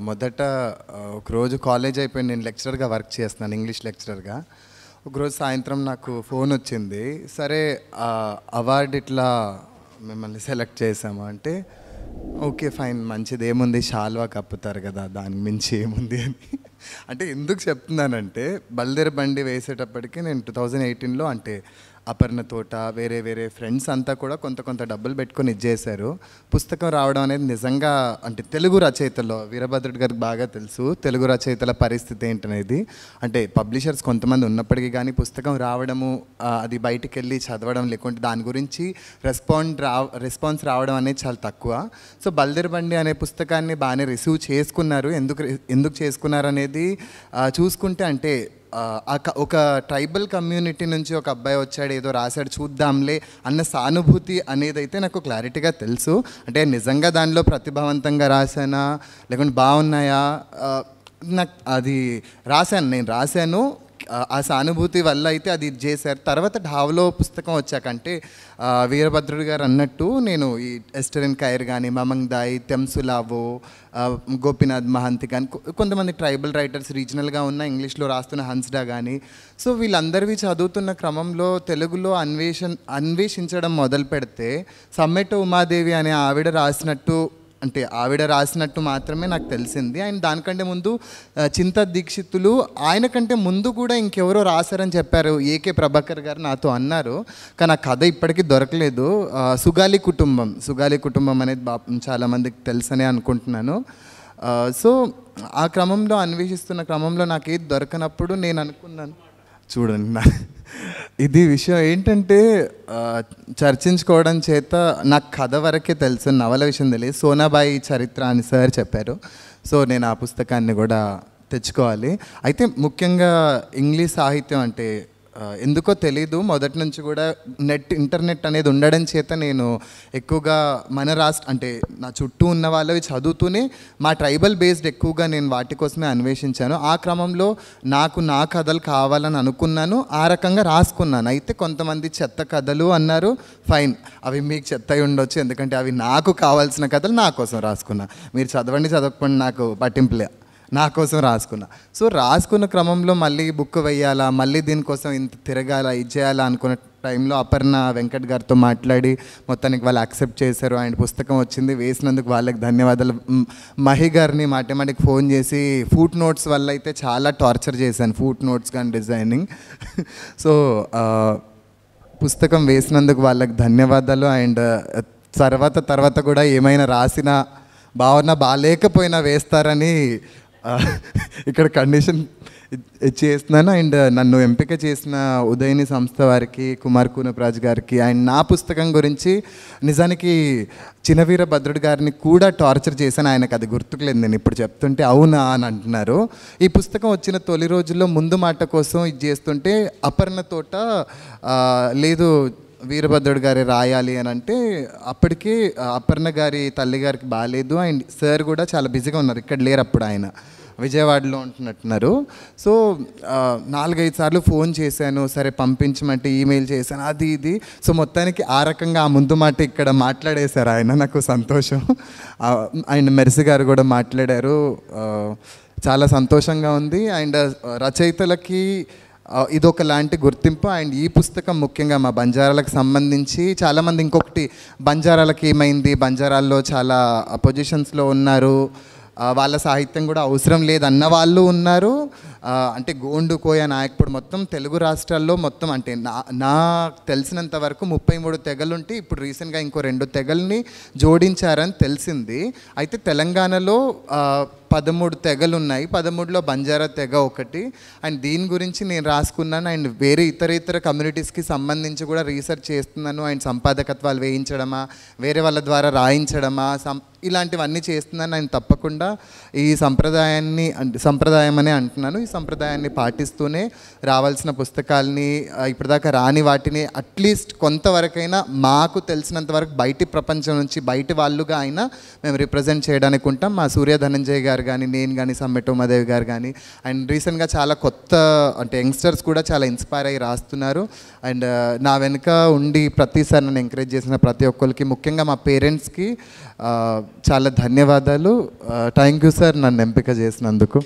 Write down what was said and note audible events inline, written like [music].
మొదట ఒకరోజు కాలేజ్ అయిపోయి నేను లెక్చరర్గా వర్క్ చేస్తున్నాను ఇంగ్లీష్ లెక్చరర్గా. ఒకరోజు సాయంత్రం నాకు ఫోన్ వచ్చింది సరే అవార్డు ఇట్లా మిమ్మల్ని సెలెక్ట్ చేసాము అంటే ఓకే ఫైన్ మంచిది ఏముంది షాల్వా కప్పుతారు కదా దాని మించి ఏముంది అని. అంటే ఎందుకు చెప్తున్నానంటే బల్దేర్ బండి వేసేటప్పటికి నేను టూ థౌజండ్ ఎయిటీన్లో అంటే అపర్ణ తోట వేరే వేరే ఫ్రెండ్స్ అంతా కూడా కొంత కొంత డబ్బులు పెట్టుకొని ఇచ్చేశారు. పుస్తకం రావడం అనేది నిజంగా అంటే తెలుగు రచయితల్లో వీరభద్రుడి గారికి బాగా తెలుసు. తెలుగు రచయితల పరిస్థితి ఏంటనేది. అంటే పబ్లిషర్స్ కొంతమంది ఉన్నప్పటికీ కానీ పుస్తకం రావడము అది బయటికి వెళ్ళి చదవడం లేకుంటే దాని గురించి రెస్పాండ్ రా రెస్పాన్స్ రావడం అనేది చాలా తక్కువ. సో బల్దేర్ బండి అనే పుస్తకాన్ని బాగానే రిసీవ్ చేసుకున్నారు. ఎందుకు ఎందుకు చేసుకున్నారు అనేది చూసుకుంటే అంటే ఒక ట్రైబల్ కమ్యూనిటీ నుంచి ఒక అబ్బాయి వచ్చాడు ఏదో రాశాడు చూద్దాంలే అన్న సానుభూతి అనేది అయితే నాకు క్లారిటీగా తెలుసు. అంటే నిజంగా దానిలో ప్రతిభావంతంగా రాశానా లేకుంటే బాగున్నాయా? నాకు అది రాశాను నేను రాశాను. ఆ- సానుభూతి వల్ల అయితే అది ఇది చేశారు. తర్వాత ఢావ్లో పుస్తకం వచ్చాకంటే వీరభద్రుడు గారు అన్నట్టు నేను ఈ ఎస్టరిన్ కైర్ కానీ మమంగ్ దాయ్ తెంసులావో గోపీనాథ్ మహంతి కానీ కొంతమంది ట్రైబల్ రైటర్స్ రీజనల్గా ఉన్న ఇంగ్లీష్లో రాస్తున్న హన్స్డా కానీ సో వీళ్ళందరివి చదువుతున్న క్రమంలో తెలుగులో అన్వేషణ అన్వేషించడం మొదలు పెడితే సమ్మెట ఉమాదేవి అనే ఆవిడ రాసినట్టు అంటే ఆవిడ రాసినట్టు మాత్రమే నాకు తెలిసింది. ఆయన దానికంటే ముందు చింత దీక్షితులు ఆయన కంటే ముందు కూడా ఇంకెవరో రాశారని చెప్పారు. ఏకే ప్రభాకర్ గారు నాతో అన్నారు. కానీ ఆ కథ ఇప్పటికీ దొరకలేదు. సుగాలి కుటుంబం సుగాలి కుటుంబం అనేది బా చాలామందికి తెలుసనే అనుకుంటున్నాను. సో ఆ క్రమంలో అన్వేషిస్తున్న క్రమంలో నాకు ఏది దొరకనప్పుడు నేను అనుకున్నాను. చూడండి నా ఇది విషయం ఏంటంటే చర్చించుకోవడం చేత నాకు కథ వరకే తెలుసు నవల విషయం తెలియదు. సోనాబాయి చరిత్ర అని సార్ చెప్పారు. సో నేను ఆ పుస్తకాన్ని కూడా తెచ్చుకోవాలి. అయితే ముఖ్యంగా ఇంగ్లీష్ సాహిత్యం అంటే ఎందుకో తెలీదు. మొదటి నుంచి కూడా నెట్ ఇంటర్నెట్ అనేది ఉండడం చేత నేను ఎక్కువగా మన రాష్ట్ర అంటే నా చుట్టూ ఉన్న వాళ్ళవి చదువుతూనే మా ట్రైబల్ బేస్డ్ ఎక్కువగా నేను వాటి కోసమే అన్వేషించాను. ఆ క్రమంలో నాకు నా కథలు కావాలని అనుకున్నాను. ఆ రకంగా రాసుకున్నాను. అయితే కొంతమంది చెత్త కథలు అన్నారు. ఫైన్ అవి మీకు చెత్త అయి ఉండొచ్చు. ఎందుకంటే అవి నాకు కావాల్సిన కథలు నా కోసం రాసుకున్నా. మీరు చదవండి చదవకపోండి నాకు పట్టింపులే నా కోసం రాసుకున్నా. సో రాసుకున్న క్రమంలో మళ్ళీ బుక్ వేయాలా మళ్ళీ దీనికోసం ఇంత తిరగాల ఇది చేయాలా అనుకున్న టైంలో అపర్ణ వెంకట్ గారితో మాట్లాడి మొత్తానికి వాళ్ళు యాక్సెప్ట్ చేశారు. ఆయన పుస్తకం వచ్చింది వేసినందుకు వాళ్ళకి ధన్యవాదాలు. మహి గారిని మాటమాటికి ఫోన్ చేసి ఫూట్ నోట్స్ వల్ల అయితే చాలా టార్చర్ చేశాను ఫూట్ నోట్స్ కానీ డిజైనింగ్. [laughs] సో పుస్తకం వేసినందుకు వాళ్ళకి ధన్యవాదాలు. అండ్ తర్వాత తర్వాత కూడా ఏమైనా రాసిన భావన బాగాలేకపోయినా వేస్తారని ఇక్కడ కండిషన్ చేస్తున్నాను. అండ్ నన్ను ఎంపిక చేసిన ఉదయని సంస్థ వారికి కుమార్ కూనప్రాజ్ గారికి అండ్ నా పుస్తకం గురించి నిజానికి చినవీర భద్రుడు గారిని కూడా టార్చర్ చేశాను. ఆయనకు అది గుర్తుకులేదు. నేను ఇప్పుడు చెప్తుంటే అవునా అని అంటున్నారు. ఈ పుస్తకం వచ్చిన తొలి రోజుల్లో ముందు మాట కోసం ఇది చేస్తుంటే అపర్ణ తోట లేదు వీరభద్రుడు గారి రాయాలి అని అంటే అప్పటికి అపర్ణ గారి తల్లి గారికి బాగాలేదు. అండ్ సార్ కూడా చాలా బిజీగా ఉన్నారు. ఇక్కడ లేరు అప్పుడు ఆయన. విజయవాడలో ఉంటున్నట్టున్నారు. సో నాలుగైదు సార్లు ఫోన్ చేశాను. సరే పంపించమంటే ఈమెయిల్ చేశాను. అది ఇది. సో మొత్తానికి ఆ రకంగా ఆ ముందు మాట ఇక్కడ మాట్లాడేశారు ఆయన. నాకు సంతోషం. అండ్ మెర్సి గారు కూడా మాట్లాడారు. చాలా సంతోషంగా ఉంది. అండ్ రచయితలకి ఇదొక లాంటి గుర్తింపు. అండ్ ఈ పుస్తకం ముఖ్యంగా మా బంజారాలకు సంబంధించి చాలామంది ఇంకొకటి బంజారాలకు ఏమైంది? బంజారాల్లో చాలా పొజిషన్స్లో ఉన్నారు. వాళ్ళ సాహిత్యం కూడా అవసరం లేదన్న వాళ్ళు ఉన్నారు. అంటే గోండు కోయ నాయకుడు మొత్తం తెలుగు రాష్ట్రాల్లో మొత్తం అంటే నా నాకు తెలిసినంత వరకు ముప్పై మూడు తెగలుంటే ఇప్పుడు రీసెంట్గా ఇంకో రెండు తెగల్ని జోడించారని తెలిసింది. అయితే తెలంగాణలో పదమూడు తెగలు ఉన్నాయి పదమూడులో బంజారా తెగ ఒకటి. అండ్ దీని గురించి నేను రాసుకున్నాను. అండ్ వేరే ఇతర ఇతర కమ్యూనిటీస్కి సంబంధించి కూడా రీసెర్చ్ చేస్తున్నాను. అండ్ సంపాదకత్వాలు వేయించడమా వేరే వాళ్ళ ద్వారా రాయించడమా సం ఇలాంటివన్నీ చేస్తున్నాను. అండ్ తప్పకుండా ఈ సంప్రదాయాన్ని సంప్రదాయం అనే అంటున్నాను. ఈ సంప్రదాయాన్ని పాటిస్తూనే రావాల్సిన పుస్తకాల్ని ఇప్పటిదాకా రాని వాటిని అట్లీస్ట్ కొంతవరకైనా మాకు తెలిసినంత వరకు బయటి ప్రపంచం నుంచి బయటి వాళ్ళుగా అయినా మేము రిప్రజెంట్ చేయడానికి ఉంటాం మా సూర్య ధనంజయ్ గారు కానీ నేను కానీ సమ్మెట్ ఉమాదేవి గారు కానీ అండ్ రీసెంట్గా చాలా కొత్త అంటే యంగ్స్టర్స్ కూడా చాలా ఇన్స్పైర్ అయ్యి రాస్తున్నారు. అండ్ నా వెనుక ఉండి ప్రతిసారి నన్ను ఎంకరేజ్ చేసిన ప్రతి ఒక్కరికి ముఖ్యంగా మా పేరెంట్స్కి చాలా ధన్యవాదాలు. థ్యాంక్ యూ సార్ నన్ను ఎంపిక చేసినందుకు.